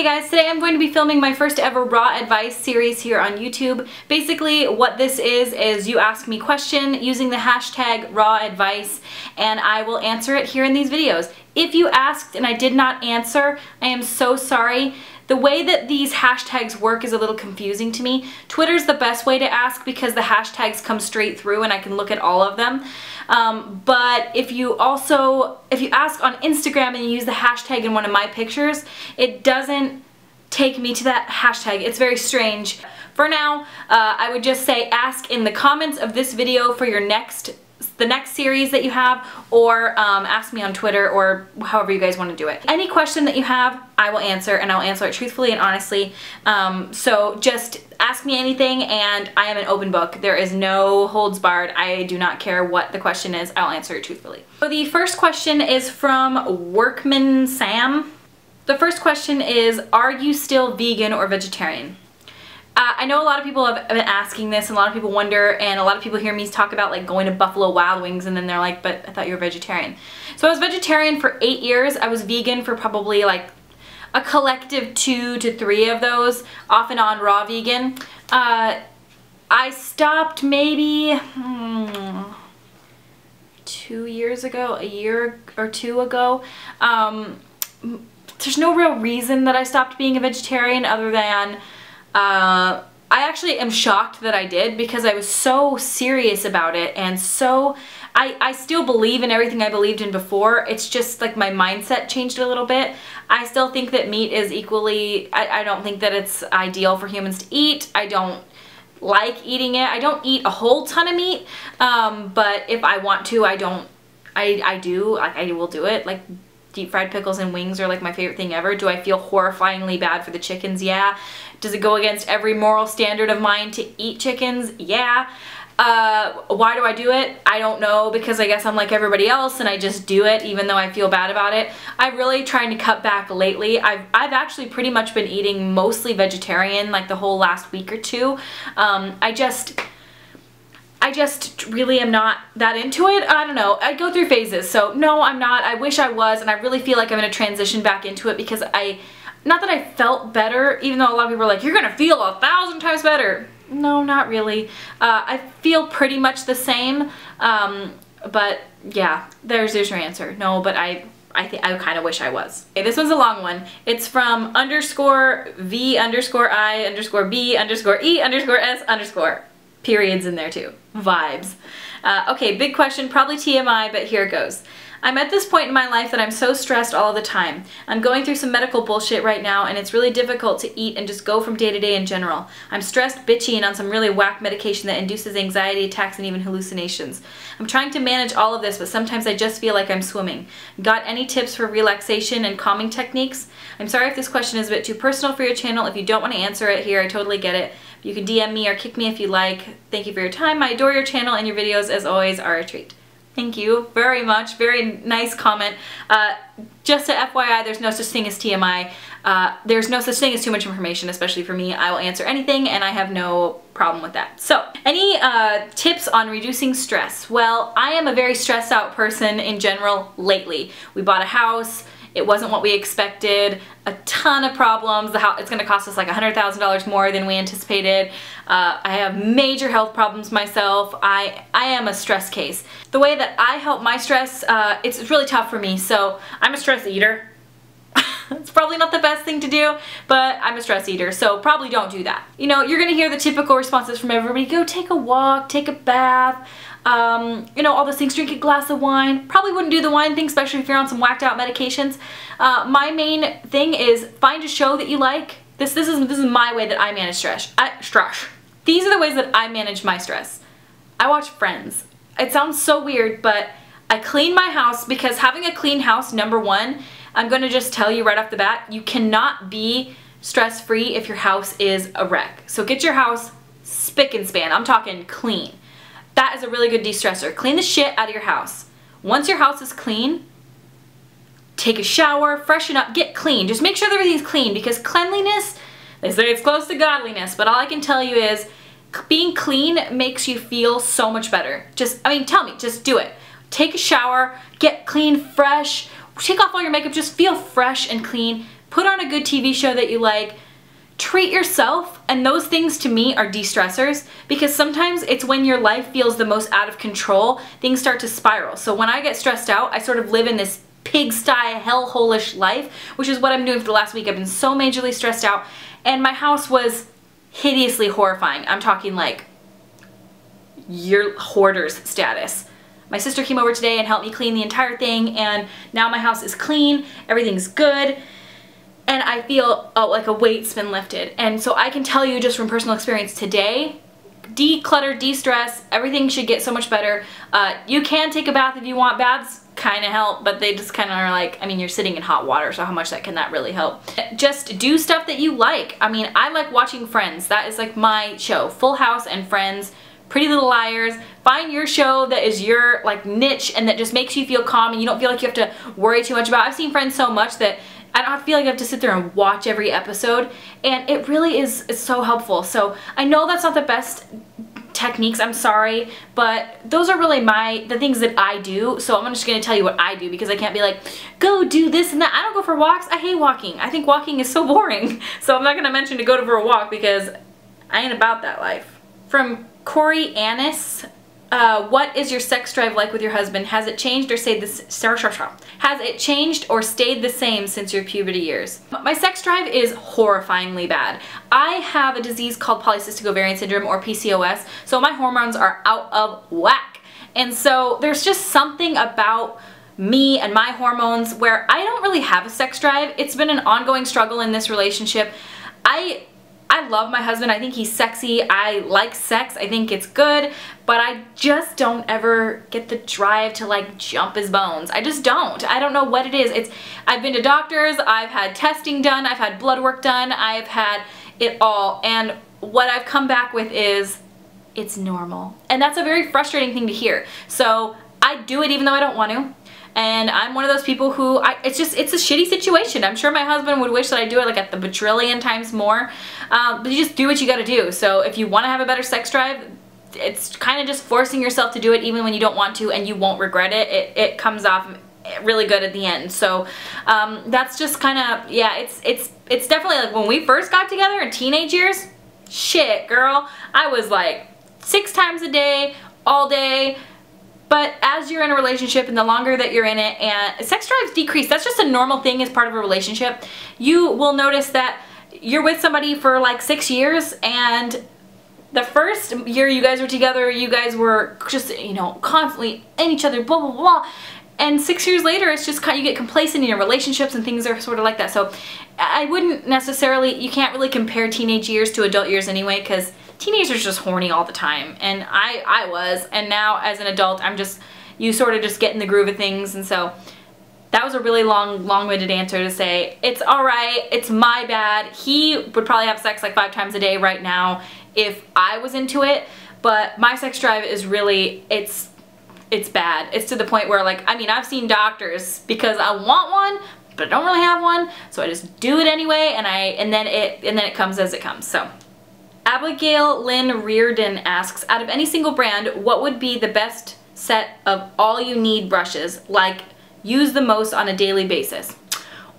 Hey guys, today I'm going to be filming my first ever raw advice series here on YouTube. Basically what this is, is you ask me question using the hashtag raw advice and I will answer it here in these videos. If you asked and I did not answer, I am so sorry. The way that these hashtags work is a little confusing to me. Twitter's the best way to ask because the hashtags come straight through and I can look at all of them. Um, but if you also, if you ask on Instagram and you use the hashtag in one of my pictures, it doesn't take me to that hashtag. It's very strange. For now, uh, I would just say ask in the comments of this video for your next the next series that you have or um, ask me on Twitter or however you guys want to do it. Any question that you have, I will answer and I'll answer it truthfully and honestly. Um, so just ask me anything and I am an open book. There is no holds barred. I do not care what the question is. I'll answer it truthfully. So the first question is from Workman Sam. The first question is, are you still vegan or vegetarian? Uh, I know a lot of people have been asking this and a lot of people wonder and a lot of people hear me talk about like going to Buffalo Wild Wings and then they're like, but I thought you were vegetarian. So I was vegetarian for eight years. I was vegan for probably like a collective two to three of those, off and on raw vegan. Uh, I stopped maybe hmm, two years ago, a year or two ago. Um, there's no real reason that I stopped being a vegetarian other than uh, I actually am shocked that I did because I was so serious about it and so I, I still believe in everything I believed in before. It's just like my mindset changed a little bit. I still think that meat is equally, I, I don't think that it's ideal for humans to eat. I don't like eating it. I don't eat a whole ton of meat, um, but if I want to, I don't, I, I do, I, I will do it. Like deep fried pickles and wings are like my favorite thing ever. Do I feel horrifyingly bad for the chickens? Yeah. Does it go against every moral standard of mine to eat chickens? Yeah. Uh, why do I do it? I don't know because I guess I'm like everybody else and I just do it even though I feel bad about it. I'm really trying to cut back lately. I've, I've actually pretty much been eating mostly vegetarian like the whole last week or two. Um, I just I just really am not that into it. I don't know. I go through phases. So no, I'm not. I wish I was and I really feel like I'm going to transition back into it because I, not that I felt better, even though a lot of people are like, you're going to feel a thousand times better. No, not really. Uh, I feel pretty much the same. Um, but yeah, there's, there's your answer. No, but I, I think I kind of wish I was. Okay, this one's a long one. It's from underscore V underscore I underscore B underscore E underscore S underscore periods in there too. Vibes. Uh, okay, big question, probably TMI, but here it goes. I'm at this point in my life that I'm so stressed all the time. I'm going through some medical bullshit right now and it's really difficult to eat and just go from day to day in general. I'm stressed, bitchy, and on some really whack medication that induces anxiety attacks and even hallucinations. I'm trying to manage all of this, but sometimes I just feel like I'm swimming. Got any tips for relaxation and calming techniques? I'm sorry if this question is a bit too personal for your channel. If you don't want to answer it here, I totally get it. You can DM me or Kik me if you like. Thank you for your time. I adore your channel and your videos as always are a treat. Thank you very much. Very nice comment. Uh, just a FYI, there's no such thing as TMI. Uh, there's no such thing as too much information, especially for me. I will answer anything and I have no problem with that. So, any uh, tips on reducing stress? Well, I am a very stressed out person in general lately. We bought a house. It wasn't what we expected. A ton of problems. It's going to cost us like $100,000 more than we anticipated. Uh, I have major health problems myself. I, I am a stress case. The way that I help my stress, uh, it's really tough for me. So I'm a stress eater. it's probably not the best thing to do, but I'm a stress eater, so probably don't do that. You know, you're gonna hear the typical responses from everybody, go take a walk, take a bath, um, you know, all those things, drink a glass of wine. Probably wouldn't do the wine thing, especially if you're on some whacked out medications. Uh, my main thing is find a show that you like. This, this, is, this is my way that I manage stress. I, stress. These are the ways that I manage my stress. I watch Friends. It sounds so weird, but I clean my house because having a clean house, number one, I'm going to just tell you right off the bat, you cannot be stress-free if your house is a wreck. So get your house spick and span. I'm talking clean. That is a really good de-stressor. Clean the shit out of your house. Once your house is clean, take a shower, freshen up, get clean. Just make sure everything's clean because cleanliness, they say it's close to godliness, but all I can tell you is being clean makes you feel so much better. Just, I mean, tell me, just do it. Take a shower, get clean, fresh, take off all your makeup, just feel fresh and clean. put on a good TV show that you like, treat yourself and those things to me are de-stressors because sometimes it's when your life feels the most out of control things start to spiral. So when I get stressed out I sort of live in this pigsty hellhole-ish life which is what I'm doing for the last week. I've been so majorly stressed out and my house was hideously horrifying. I'm talking like your hoarder's status my sister came over today and helped me clean the entire thing and now my house is clean everything's good and I feel uh, like a weight's been lifted. And so I can tell you just from personal experience today, declutter, de-stress, everything should get so much better. Uh, you can take a bath if you want. Baths kind of help, but they just kind of are like, I mean, you're sitting in hot water, so how much that can that really help? Just do stuff that you like. I mean, I like watching Friends. That is like my show. Full House and Friends. Pretty Little Liars. Find your show that is your like niche and that just makes you feel calm and you don't feel like you have to worry too much about. I've seen Friends so much that I don't feel like I have to sit there and watch every episode and it really is, is so helpful. So I know that's not the best techniques, I'm sorry, but those are really my, the things that I do, so I'm just gonna tell you what I do because I can't be like, go do this and that. I don't go for walks, I hate walking. I think walking is so boring. So I'm not gonna mention to go for a walk because I ain't about that life. From Corey Annis, uh, what is your sex drive like with your husband? Has it changed or stayed the Has it changed or stayed the same since your puberty years? My sex drive is horrifyingly bad. I have a disease called polycystic ovarian syndrome or PCOS, so my hormones are out of whack. And so there's just something about me and my hormones where I don't really have a sex drive. It's been an ongoing struggle in this relationship. I I love my husband. I think he's sexy. I like sex. I think it's good, but I just don't ever get the drive to like jump his bones. I just don't. I don't know what it is. It's I've been to doctors, I've had testing done, I've had blood work done, I've had it all. And what I've come back with is it's normal. And that's a very frustrating thing to hear. So I do it even though I don't want to and I'm one of those people who I, it's just it's a shitty situation. I'm sure my husband would wish that I do it like at the bajillion times more. Um, but you just do what you gotta do. So if you want to have a better sex drive it's kind of just forcing yourself to do it even when you don't want to and you won't regret it. It, it comes off really good at the end. So um, that's just kind of yeah it's it's it's definitely like when we first got together in teenage years shit girl I was like six times a day all day but as you're in a relationship and the longer that you're in it and sex drives decrease, that's just a normal thing as part of a relationship. You will notice that you're with somebody for like six years and the first year you guys were together, you guys were just, you know, constantly in each other, blah, blah, blah. And six years later, it's just kind of, you get complacent in your relationships and things are sort of like that. So I wouldn't necessarily, you can't really compare teenage years to adult years anyway, because teenagers just horny all the time. And I, I was. And now as an adult I'm just you sort of just get in the groove of things. And so that was a really long long-winded answer to say it's alright it's my bad. He would probably have sex like five times a day right now if I was into it. But my sex drive is really it's it's bad. It's to the point where like I mean I've seen doctors because I want one but I don't really have one. So I just do it anyway and I and then it and then it comes as it comes. So Abigail Lynn Reardon asks, out of any single brand, what would be the best set of all you need brushes, like use the most on a daily basis?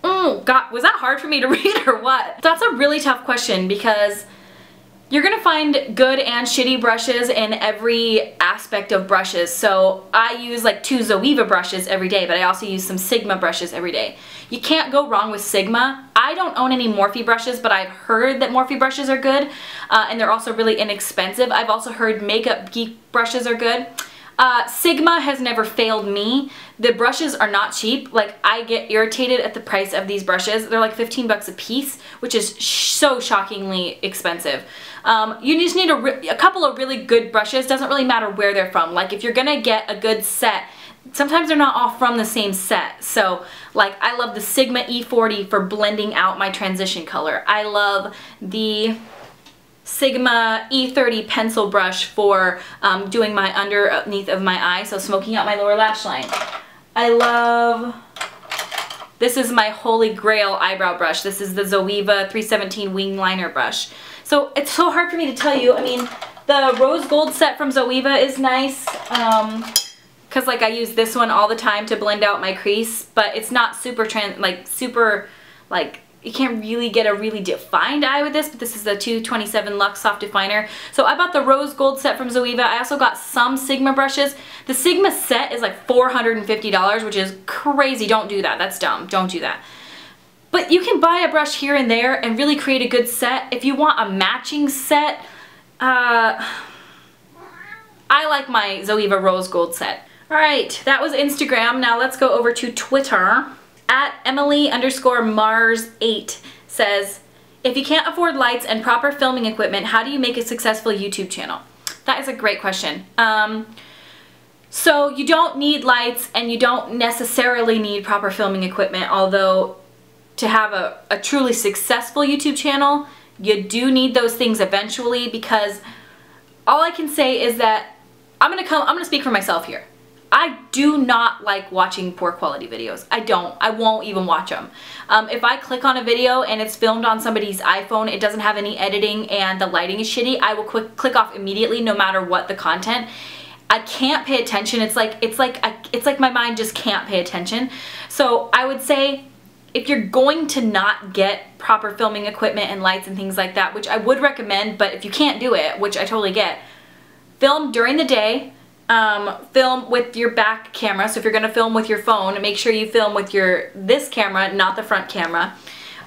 Oh, God, was that hard for me to read or what? That's a really tough question because you're gonna find good and shitty brushes in every aspect of brushes. So I use like two Zoeva brushes every day, but I also use some Sigma brushes every day. You can't go wrong with Sigma. I don't own any Morphe brushes, but I've heard that Morphe brushes are good, uh, and they're also really inexpensive. I've also heard Makeup Geek brushes are good. Uh, Sigma has never failed me. The brushes are not cheap. Like, I get irritated at the price of these brushes. They're like 15 bucks a piece, which is sh so shockingly expensive. Um, you just need a, a couple of really good brushes. Doesn't really matter where they're from. Like, if you're gonna get a good set, sometimes they're not all from the same set. So, like, I love the Sigma E40 for blending out my transition color. I love the Sigma E30 pencil brush for um, doing my underneath of my eye, so smoking out my lower lash line. I love, this is my holy grail eyebrow brush. This is the Zoeva 317 wing liner brush. So it's so hard for me to tell you. I mean, the rose gold set from Zoeva is nice. Um, Cause like I use this one all the time to blend out my crease, but it's not super trans, like super like you can't really get a really defined eye with this, but this is the 227 Luxe Soft Definer. So I bought the rose gold set from Zoeva. I also got some Sigma brushes. The Sigma set is like $450, which is crazy. Don't do that. That's dumb. Don't do that. But you can buy a brush here and there and really create a good set. If you want a matching set, uh, I like my Zoeva Rose Gold set. All right, that was Instagram. Now let's go over to Twitter at Emily underscore Mars 8 says, if you can't afford lights and proper filming equipment, how do you make a successful YouTube channel? That is a great question. Um, so you don't need lights and you don't necessarily need proper filming equipment, although to have a, a truly successful YouTube channel, you do need those things eventually because all I can say is that I'm gonna come, I'm gonna speak for myself here. I do not like watching poor quality videos. I don't. I won't even watch them. Um, if I click on a video and it's filmed on somebody's iPhone, it doesn't have any editing and the lighting is shitty, I will quick click off immediately no matter what the content. I can't pay attention. It's like it's like I, it's like my mind just can't pay attention. So I would say if you're going to not get proper filming equipment and lights and things like that, which I would recommend, but if you can't do it, which I totally get, film during the day um, film with your back camera. So if you're going to film with your phone, make sure you film with your this camera, not the front camera.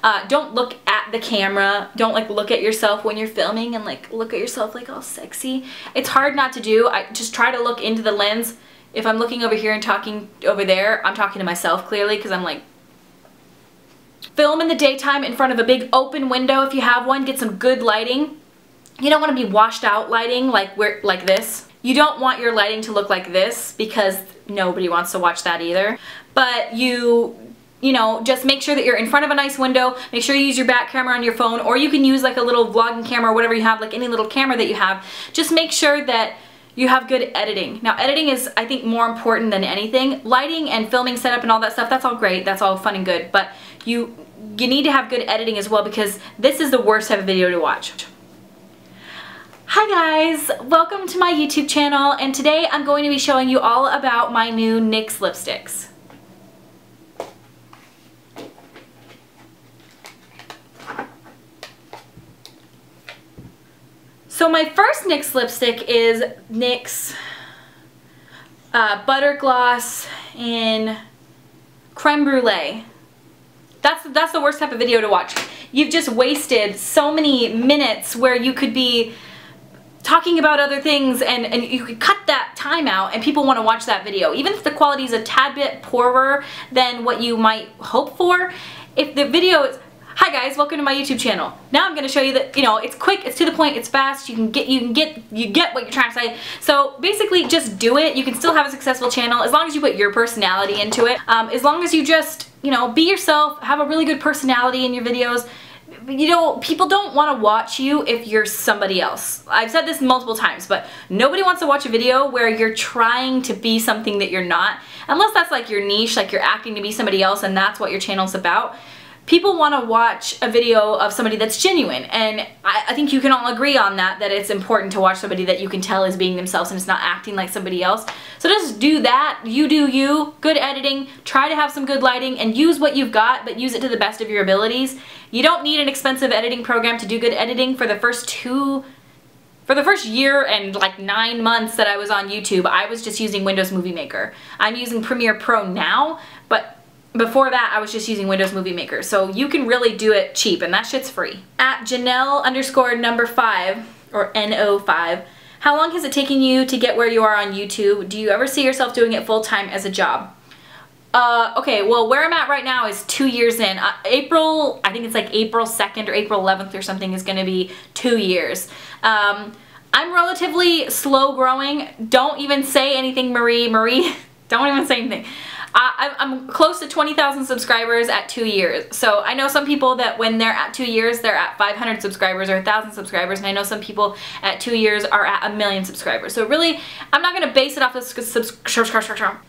Uh, don't look at the camera. Don't like look at yourself when you're filming and like look at yourself like all sexy. It's hard not to do. I just try to look into the lens. If I'm looking over here and talking over there, I'm talking to myself clearly because I'm like film in the daytime in front of a big open window if you have one. Get some good lighting. You don't want to be washed out lighting like where like this. You don't want your lighting to look like this because nobody wants to watch that either. But you you know, just make sure that you're in front of a nice window. Make sure you use your back camera on your phone or you can use like a little vlogging camera or whatever you have, like any little camera that you have. Just make sure that you have good editing. Now editing is, I think, more important than anything. Lighting and filming setup and all that stuff, that's all great. That's all fun and good. But you, you need to have good editing as well because this is the worst type of video to watch. Hi guys, welcome to my YouTube channel and today I'm going to be showing you all about my new NYX lipsticks. So my first NYX lipstick is NYX uh, Butter Gloss in Creme Brulee. That's, that's the worst type of video to watch. You've just wasted so many minutes where you could be talking about other things and, and you could cut that time out and people want to watch that video. Even if the quality is a tad bit poorer than what you might hope for, if the video is, hi guys, welcome to my YouTube channel. Now I'm going to show you that, you know, it's quick, it's to the point, it's fast, you can get, you can get, you get what you're trying to say. So basically just do it. You can still have a successful channel as long as you put your personality into it. Um, as long as you just, you know, be yourself, have a really good personality in your videos, you know, people don't want to watch you if you're somebody else. I've said this multiple times, but nobody wants to watch a video where you're trying to be something that you're not. Unless that's like your niche, like you're acting to be somebody else and that's what your channel's about people want to watch a video of somebody that's genuine and I, I, think you can all agree on that that it's important to watch somebody that you can tell is being themselves and it's not acting like somebody else. So just do that you do you good editing try to have some good lighting and use what you've got but use it to the best of your abilities. You don't need an expensive editing program to do good editing. For the first two for the first year and like nine months that I was on YouTube, I was just using Windows Movie Maker. I'm using Premiere Pro now, but before that, I was just using Windows Movie Maker. So you can really do it cheap and that shit's free. At Janelle underscore number five, or NO5, how long has it taken you to get where you are on YouTube? Do you ever see yourself doing it full time as a job? Uh, okay, well where I'm at right now is two years in. Uh, April, I think it's like April 2nd or April 11th or something is gonna be two years. Um, I'm relatively slow growing. Don't even say anything, Marie. Marie, don't even say anything. I, am close to 20,000 subscribers at two years. So I know some people that when they're at two years, they're at 500 subscribers or 1,000 subscribers. And I know some people at two years are at a million subscribers. So really, I'm not going to base it off of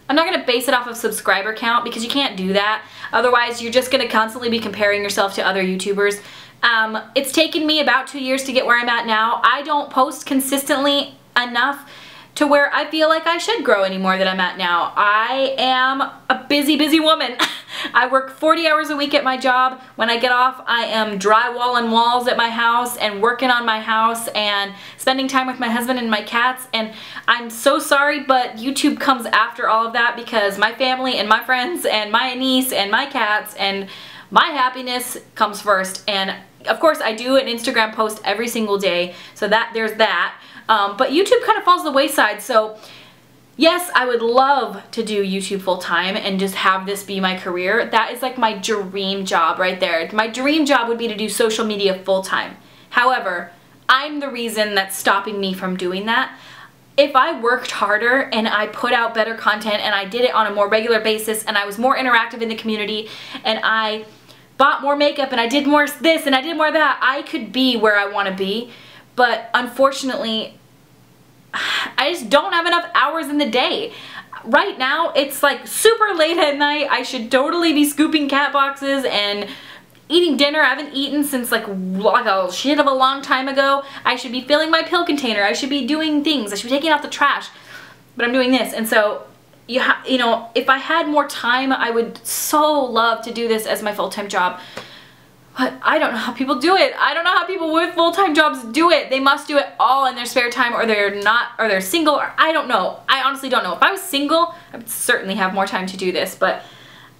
I'm not going to base it off of subscriber count because you can't do that. Otherwise, you're just going to constantly be comparing yourself to other YouTubers. Um, it's taken me about two years to get where I'm at now. I don't post consistently enough to where I feel like I should grow anymore than I'm at now. I am a busy, busy woman. I work 40 hours a week at my job. When I get off, I am drywalling walls at my house and working on my house and spending time with my husband and my cats. And I'm so sorry, but YouTube comes after all of that because my family and my friends and my niece and my cats and my happiness comes first. And of course, I do an Instagram post every single day, so that there's that. Um, but YouTube kind of falls the wayside, so yes, I would love to do YouTube full time and just have this be my career. That is like my dream job right there. My dream job would be to do social media full time. However, I'm the reason that's stopping me from doing that. If I worked harder and I put out better content and I did it on a more regular basis and I was more interactive in the community and I bought more makeup and I did more this and I did more that, I could be where I want to be. But unfortunately, I just don't have enough hours in the day. Right now, it's like super late at night. I should totally be scooping cat boxes and eating dinner. I haven't eaten since like, like a shit of a long time ago. I should be filling my pill container. I should be doing things. I should be taking out the trash. But I'm doing this. And so, you, you know, if I had more time, I would so love to do this as my full-time job. But I don't know how people do it. I don't know how people with full-time jobs do it. They must do it all in their spare time or they're not, or they're single, or I don't know. I honestly don't know. If I was single, I would certainly have more time to do this, but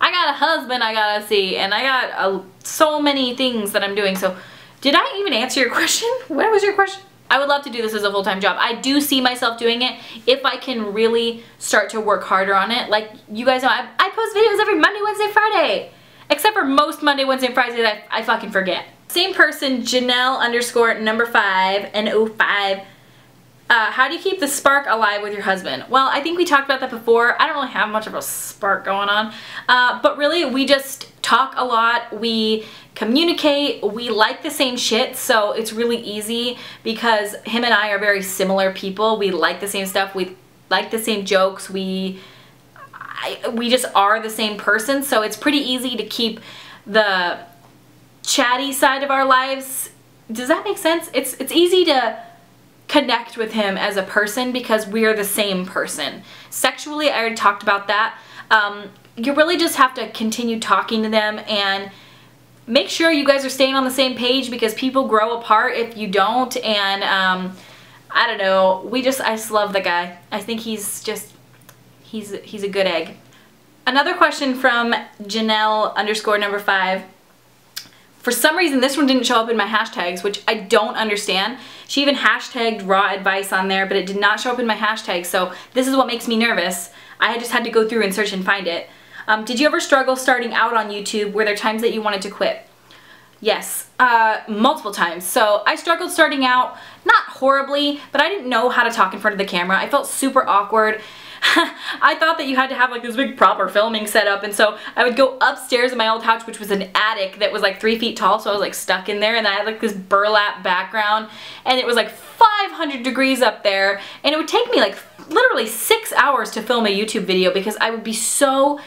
I got a husband I gotta see, and I got so many things that I'm doing. So did I even answer your question? What was your question? I would love to do this as a full-time job. I do see myself doing it if I can really start to work harder on it. Like you guys know, I, I post videos every Monday, Wednesday, Friday. Except for most Monday, Wednesday, and Fridays I, I fucking forget. Same person, Janelle underscore number five, N-O-5. Uh, how do you keep the spark alive with your husband? Well, I think we talked about that before. I don't really have much of a spark going on. Uh, but really, we just talk a lot. We communicate. We like the same shit, so it's really easy because him and I are very similar people. We like the same stuff. We like the same jokes. We I, we just are the same person, so it's pretty easy to keep the chatty side of our lives. Does that make sense? It's, it's easy to connect with him as a person because we are the same person. Sexually, I already talked about that. Um, you really just have to continue talking to them and make sure you guys are staying on the same page because people grow apart if you don't and um, I don't know we just I just love the guy I think he's just he's, he's a good egg. Another question from Janelle underscore number five. For some reason, this one didn't show up in my hashtags, which I don't understand. She even hashtagged raw advice on there, but it did not show up in my hashtags, so this is what makes me nervous. I just had to go through and search and find it. Um, did you ever struggle starting out on YouTube? Were there times that you wanted to quit? Yes, uh, multiple times. So I struggled starting out, not horribly, but I didn't know how to talk in front of the camera. I felt super awkward I thought that you had to have like this big proper filming setup and so I would go upstairs in my old house which was an attic that was like three feet tall so I was like stuck in there and I had like this burlap background and it was like 500 degrees up there and it would take me like literally six hours to film a YouTube video because I would be so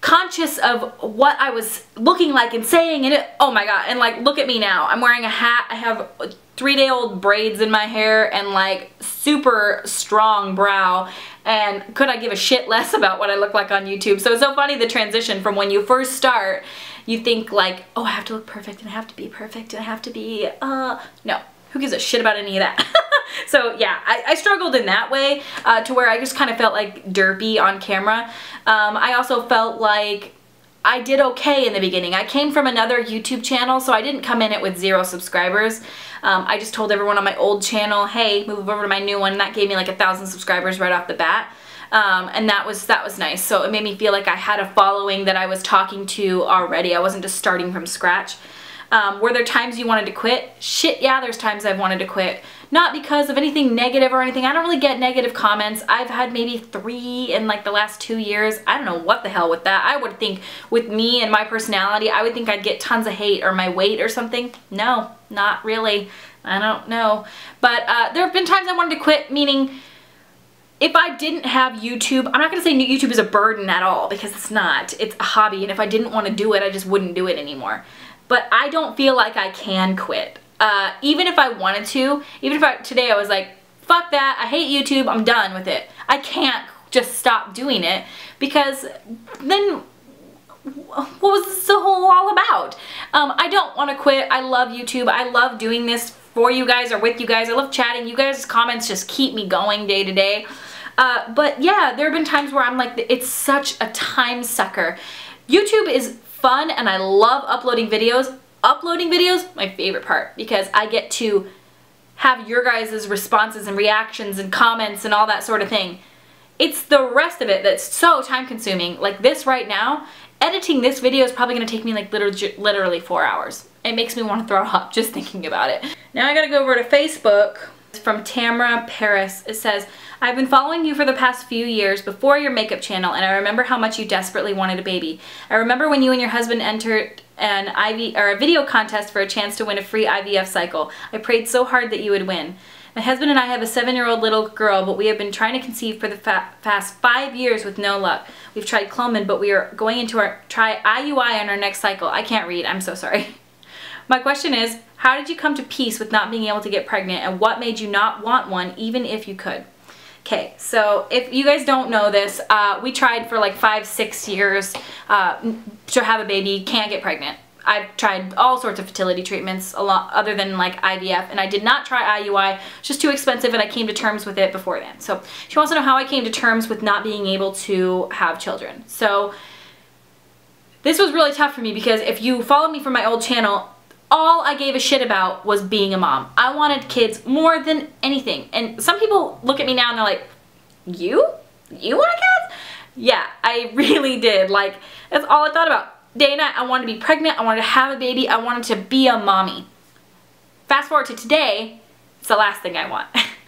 conscious of what I was looking like and saying and it, oh my god and like look at me now. I'm wearing a hat. I have three day old braids in my hair and like super strong brow and could I give a shit less about what I look like on YouTube. So it's so funny the transition from when you first start, you think like, oh I have to look perfect and I have to be perfect and I have to be, uh, no. Who gives a shit about any of that? so yeah, I, I, struggled in that way uh, to where I just kind of felt like derpy on camera. Um, I also felt like I did okay in the beginning. I came from another YouTube channel, so I didn't come in it with zero subscribers. Um, I just told everyone on my old channel, hey, move over to my new one. And That gave me like a thousand subscribers right off the bat. Um, and that was that was nice. So it made me feel like I had a following that I was talking to already. I wasn't just starting from scratch. Um, were there times you wanted to quit? Shit, yeah, there's times I've wanted to quit. Not because of anything negative or anything. I don't really get negative comments. I've had maybe three in like the last two years. I don't know what the hell with that. I would think with me and my personality, I would think I'd get tons of hate or my weight or something. No, not really. I don't know. But uh, there have been times I wanted to quit, meaning if I didn't have YouTube, I'm not going to say YouTube is a burden at all because it's not. It's a hobby and if I didn't want to do it, I just wouldn't do it anymore but I don't feel like I can quit. Uh, even if I wanted to, even if I, today I was like, fuck that, I hate YouTube, I'm done with it. I can't just stop doing it because then what was this whole all about? Um, I don't want to quit. I love YouTube. I love doing this for you guys or with you guys. I love chatting. You guys' comments just keep me going day to day. Uh, but yeah, there have been times where I'm like, it's such a time sucker. YouTube is fun and I love uploading videos. Uploading videos, my favorite part because I get to have your guys' responses and reactions and comments and all that sort of thing. It's the rest of it that's so time consuming. Like this right now, editing this video is probably going to take me like literally, literally four hours. It makes me want to throw up just thinking about it. Now I gotta go over to Facebook. From Tamara Paris. It says, I've been following you for the past few years before your makeup channel and I remember how much you desperately wanted a baby. I remember when you and your husband entered an IV or a video contest for a chance to win a free IVF cycle. I prayed so hard that you would win. My husband and I have a seven-year-old little girl, but we have been trying to conceive for the past five years with no luck. We've tried Clomid, but we are going into our try IUI on our next cycle. I can't read. I'm so sorry. My question is, how did you come to peace with not being able to get pregnant and what made you not want one even if you could? Okay, so if you guys don't know this, uh, we tried for like five, six years uh, to have a baby, can't get pregnant. I've tried all sorts of fertility treatments a lot other than like IVF and I did not try IUI, it's just too expensive and I came to terms with it before then. So she wants to know how I came to terms with not being able to have children. So this was really tough for me because if you follow me from my old channel, all I gave a shit about was being a mom. I wanted kids more than anything. And some people look at me now and they're like, you? You want a kid? Yeah, I really did. Like, that's all I thought about day and night, I wanted to be pregnant, I wanted to have a baby, I wanted to be a mommy. Fast forward to today, it's the last thing I want.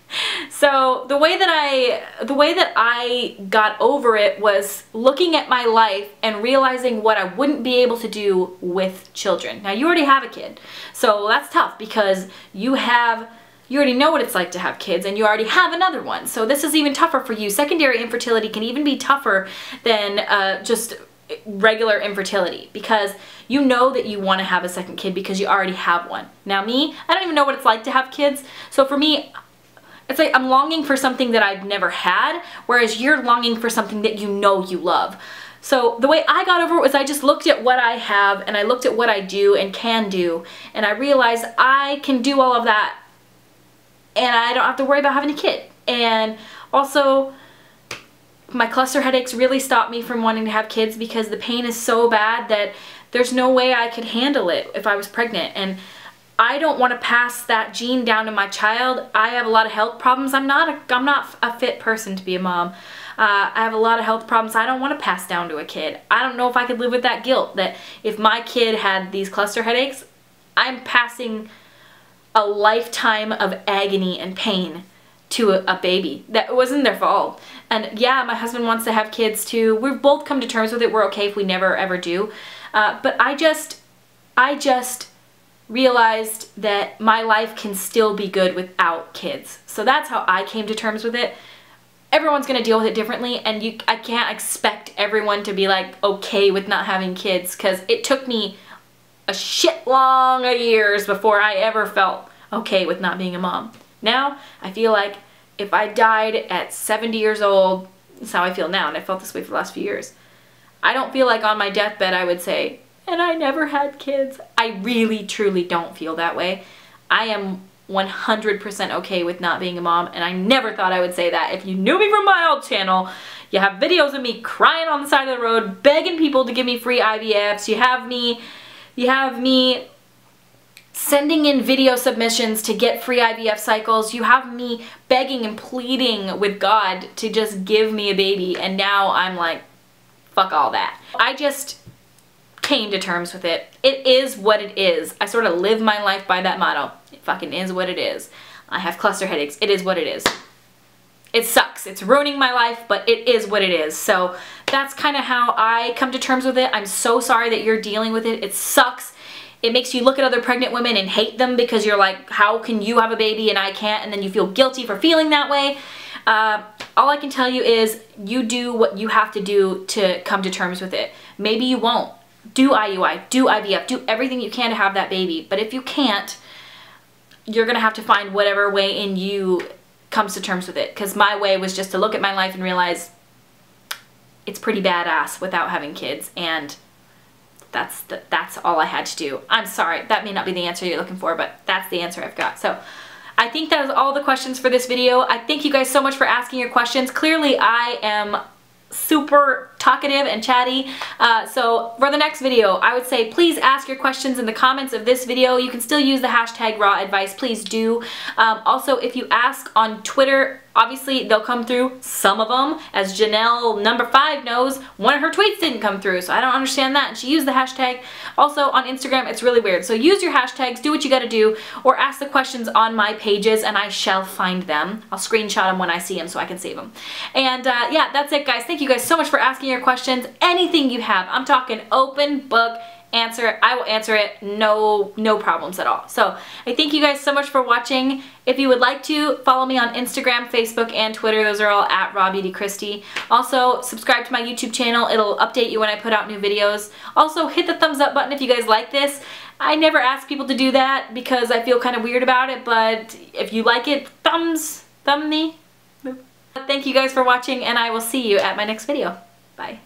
so the way that I the way that I got over it was looking at my life and realizing what I wouldn't be able to do with children. Now you already have a kid. So that's tough because you have you already know what it's like to have kids and you already have another one. So this is even tougher for you. Secondary infertility can even be tougher than uh, just regular infertility because you know that you want to have a second kid because you already have one. Now me, I don't even know what it's like to have kids. So for me, it's like I'm longing for something that I've never had, whereas you're longing for something that you know you love. So the way I got over it was I just looked at what I have and I looked at what I do and can do and I realized I can do all of that and I don't have to worry about having a kid. And also, my cluster headaches really stopped me from wanting to have kids because the pain is so bad that there's no way I could handle it if I was pregnant. And I don't want to pass that gene down to my child. I have a lot of health problems. I'm not a, I'm not a fit person to be a mom. Uh, I have a lot of health problems I don't want to pass down to a kid. I don't know if I could live with that guilt that if my kid had these cluster headaches, I'm passing a lifetime of agony and pain to a, a baby. That wasn't their fault. And yeah, my husband wants to have kids too. We've both come to terms with it. We're okay if we never ever do. Uh, but I just, I just realized that my life can still be good without kids. So that's how I came to terms with it. Everyone's going to deal with it differently and you, I can't expect everyone to be like okay with not having kids because it took me a shit long of years before I ever felt okay with not being a mom. Now, I feel like if I died at 70 years old, that's how I feel now, and I felt this way for the last few years. I don't feel like on my deathbed I would say, and I never had kids. I really, truly don't feel that way. I am 100% okay with not being a mom, and I never thought I would say that. If you knew me from my old channel, you have videos of me crying on the side of the road, begging people to give me free IVFs. You have me, you have me sending in video submissions to get free IVF cycles. You have me begging and pleading with God to just give me a baby and now I'm like, fuck all that. I just came to terms with it. It is what it is. I sort of live my life by that motto. It fucking is what it is. I have cluster headaches. It is what it is. It sucks. It's ruining my life, but it is what it is. So that's kind of how I come to terms with it. I'm so sorry that you're dealing with it. It sucks. It makes you look at other pregnant women and hate them because you're like, how can you have a baby and I can't? And then you feel guilty for feeling that way. Uh, all I can tell you is you do what you have to do to come to terms with it. Maybe you won't. Do IUI, do IVF, do everything you can to have that baby. But if you can't, you're going to have to find whatever way in you comes to terms with it. Because my way was just to look at my life and realize it's pretty badass without having kids. And that's the, that's all I had to do. I'm sorry, that may not be the answer you're looking for, but that's the answer I've got. So I think that is all the questions for this video. I thank you guys so much for asking your questions. Clearly I am super talkative and chatty. Uh, so for the next video, I would say please ask your questions in the comments of this video. You can still use the hashtag raw advice, please do. Um, also, if you ask on Twitter, Obviously, they'll come through, some of them. As Janelle number five knows, one of her tweets didn't come through, so I don't understand that. And she used the hashtag. Also, on Instagram, it's really weird. So use your hashtags, do what you gotta do, or ask the questions on my pages, and I shall find them. I'll screenshot them when I see them so I can save them. And uh, yeah, that's it, guys. Thank you guys so much for asking your questions. Anything you have, I'm talking open book answer. I will answer it. No, no problems at all. So I thank you guys so much for watching. If you would like to, follow me on Instagram, Facebook, and Twitter. Those are all at Raw Beauty Kristi. Also, subscribe to my YouTube channel. It'll update you when I put out new videos. Also, hit the thumbs up button if you guys like this. I never ask people to do that because I feel kind of weird about it, but if you like it, thumbs, thumb me. Thank you guys for watching, and I will see you at my next video. Bye.